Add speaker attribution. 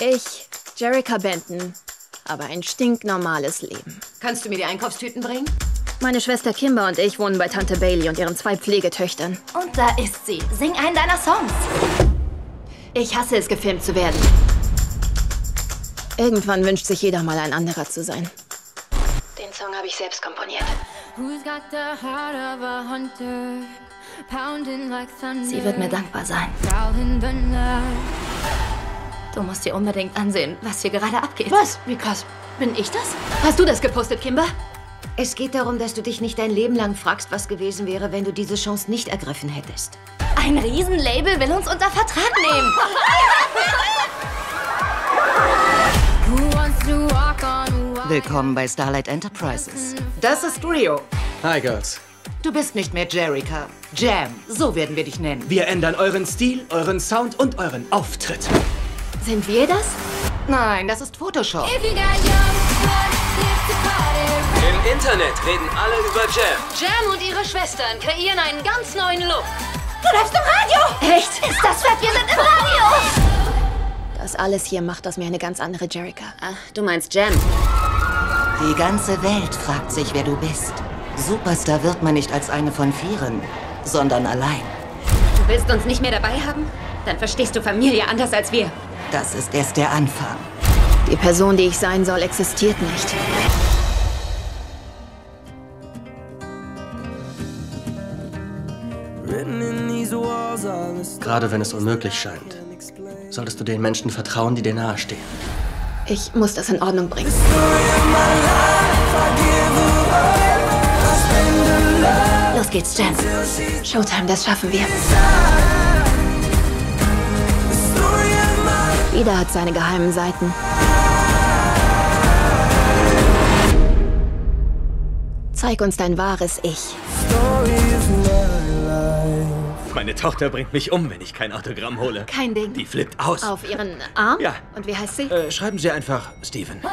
Speaker 1: Ich, Jerrica Benton, aber ein stinknormales Leben.
Speaker 2: Kannst du mir die Einkaufstüten bringen?
Speaker 1: Meine Schwester Kimber und ich wohnen bei Tante Bailey und ihren zwei Pflegetöchtern.
Speaker 3: Und da ist sie. Sing einen deiner Songs.
Speaker 1: Ich hasse es, gefilmt zu werden. Irgendwann wünscht sich jeder mal ein anderer zu sein. Den Song habe ich selbst komponiert.
Speaker 3: Sie wird mir dankbar sein. Du musst dir unbedingt ansehen, was hier gerade abgeht.
Speaker 1: Was? Wie krass. Bin ich das? Hast du das gepostet, Kimber?
Speaker 2: Es geht darum, dass du dich nicht dein Leben lang fragst, was gewesen wäre, wenn du diese Chance nicht ergriffen hättest.
Speaker 3: Ein Riesenlabel will uns unter Vertrag nehmen.
Speaker 4: Willkommen bei Starlight Enterprises.
Speaker 2: Das ist Rio.
Speaker 5: Hi, Girls.
Speaker 2: Du bist nicht mehr Jerrica. Jam, so werden wir dich nennen.
Speaker 5: Wir ändern euren Stil, euren Sound und euren Auftritt.
Speaker 1: Sind wir das?
Speaker 2: Nein, das ist Photoshop.
Speaker 6: Im Internet reden alle über Jam.
Speaker 1: Jam und ihre Schwestern kreieren einen ganz neuen Look.
Speaker 3: Du läufst im Radio!
Speaker 1: Echt?
Speaker 3: Ist das fett? Wir sind im Radio!
Speaker 1: Das alles hier macht aus mir eine ganz andere Jerrica.
Speaker 2: Ach, du meinst Jam.
Speaker 4: Die ganze Welt fragt sich, wer du bist. Superstar wird man nicht als eine von vieren, sondern allein.
Speaker 2: Du willst uns nicht mehr dabei haben? Dann verstehst du Familie anders als wir.
Speaker 4: Das ist erst der Anfang.
Speaker 1: Die Person, die ich sein soll, existiert nicht.
Speaker 5: Gerade wenn es unmöglich scheint, solltest du den Menschen vertrauen, die dir nahestehen.
Speaker 1: Ich muss das in Ordnung bringen.
Speaker 3: Los geht's, Jam.
Speaker 1: Showtime, das schaffen wir. Jeder hat seine geheimen Seiten. Zeig uns dein wahres Ich.
Speaker 7: Meine Tochter bringt mich um, wenn ich kein Autogramm hole.
Speaker 1: Kein Ding.
Speaker 7: Die flippt aus.
Speaker 1: Auf ihren Arm?
Speaker 7: Ja.
Speaker 1: Und wie heißt sie?
Speaker 7: Äh, schreiben Sie einfach Steven.
Speaker 1: Ah,